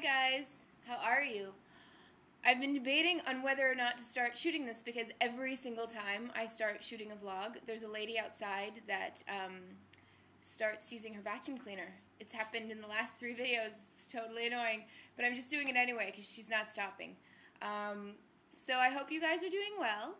guys, how are you? I've been debating on whether or not to start shooting this because every single time I start shooting a vlog, there's a lady outside that um, starts using her vacuum cleaner. It's happened in the last three videos. It's totally annoying, but I'm just doing it anyway because she's not stopping. Um, so I hope you guys are doing well.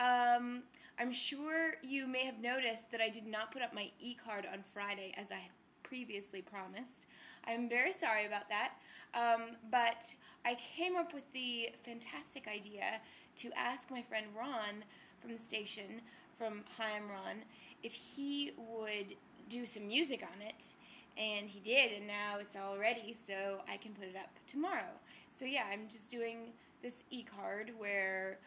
Um, I'm sure you may have noticed that I did not put up my e-card on Friday as I had previously promised. I'm very sorry about that. Um, but I came up with the fantastic idea to ask my friend Ron from the station, from Hi, I'm Ron, if he would do some music on it. And he did, and now it's all ready, so I can put it up tomorrow. So yeah, I'm just doing this e-card where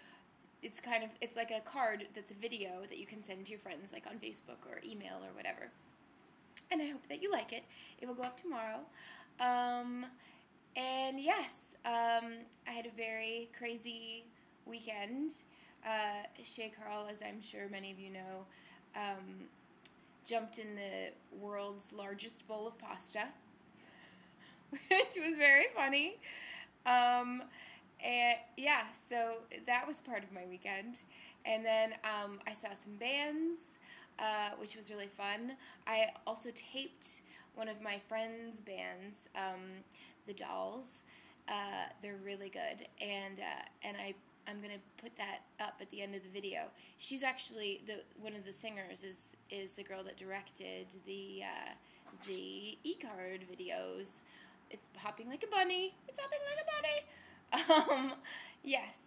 it's kind of it's like a card that's a video that you can send to your friends like on Facebook or email or whatever. And I hope that you like it. It will go up tomorrow. Um, and yes, um, I had a very crazy weekend. Uh, Shay Carl, as I'm sure many of you know, um, jumped in the world's largest bowl of pasta, which was very funny. Um, and yeah, so that was part of my weekend. And then um, I saw some bands, uh, which was really fun. I also taped one of my friends' bands, um, the Dahls. Uh, they're really good, and uh, and I I'm gonna put that up at the end of the video. She's actually the one of the singers is is the girl that directed the uh, the e card videos. It's hopping like a bunny. It's hopping like a bunny. Um, yes.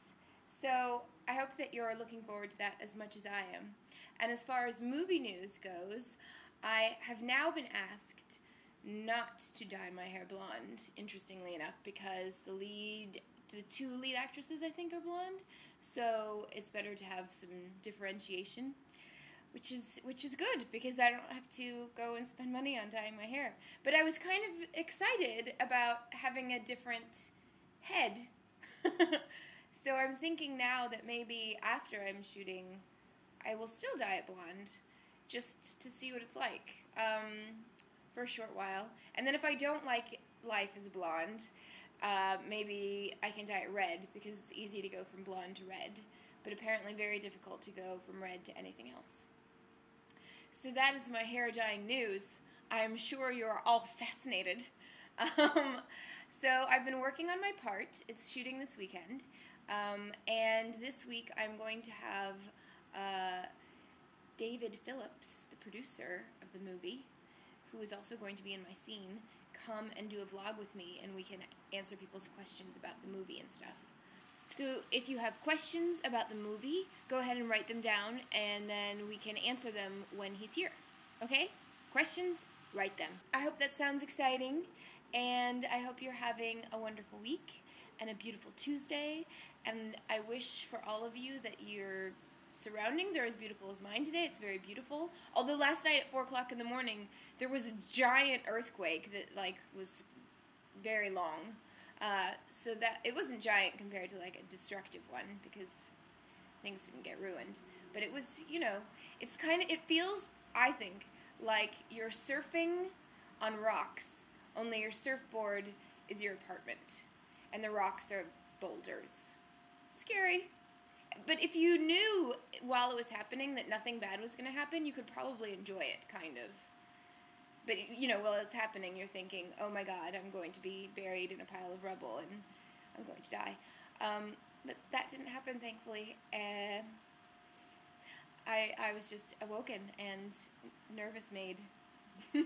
So I hope that you're looking forward to that as much as I am. And as far as movie news goes, I have now been asked not to dye my hair blonde, interestingly enough, because the lead, the two lead actresses, I think, are blonde. So it's better to have some differentiation, which is which is good because I don't have to go and spend money on dyeing my hair. But I was kind of excited about having a different head. so I'm thinking now that maybe after I'm shooting, I will still dye it blonde, just to see what it's like. Um, for a short while. And then if I don't like life as a blonde, uh, maybe I can dye it red because it's easy to go from blonde to red, but apparently very difficult to go from red to anything else. So that is my hair dyeing news. I'm sure you're all fascinated. Um, so I've been working on my part. It's shooting this weekend. Um, and this week I'm going to have uh, David Phillips, the producer of the movie, who is also going to be in my scene, come and do a vlog with me and we can answer people's questions about the movie and stuff. So if you have questions about the movie, go ahead and write them down and then we can answer them when he's here. Okay? Questions? Write them. I hope that sounds exciting and I hope you're having a wonderful week and a beautiful Tuesday and I wish for all of you that you're surroundings are as beautiful as mine today. It's very beautiful. Although last night at four o'clock in the morning, there was a giant earthquake that like was very long. Uh, so that it wasn't giant compared to like a destructive one because things didn't get ruined. But it was, you know, it's kind of it feels I think like you're surfing on rocks. Only your surfboard is your apartment, and the rocks are boulders. Scary. But if you knew while it was happening that nothing bad was going to happen, you could probably enjoy it, kind of. But, you know, while it's happening, you're thinking, oh my god, I'm going to be buried in a pile of rubble and I'm going to die. Um, but that didn't happen, thankfully. Uh, I, I was just awoken and nervous made.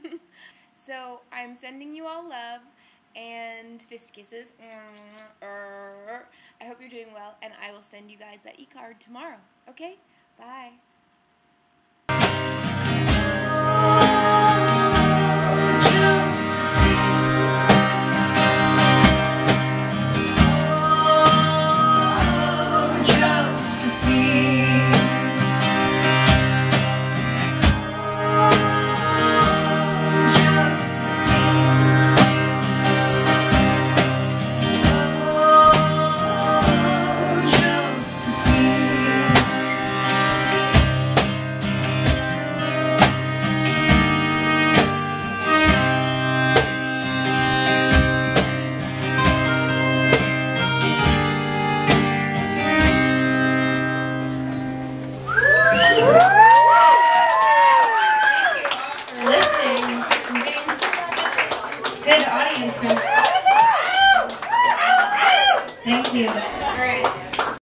so I'm sending you all love and fist kisses. I hope you're doing well, and I will send you guys that e-card tomorrow. Okay? Bye.